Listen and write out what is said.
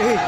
Eh.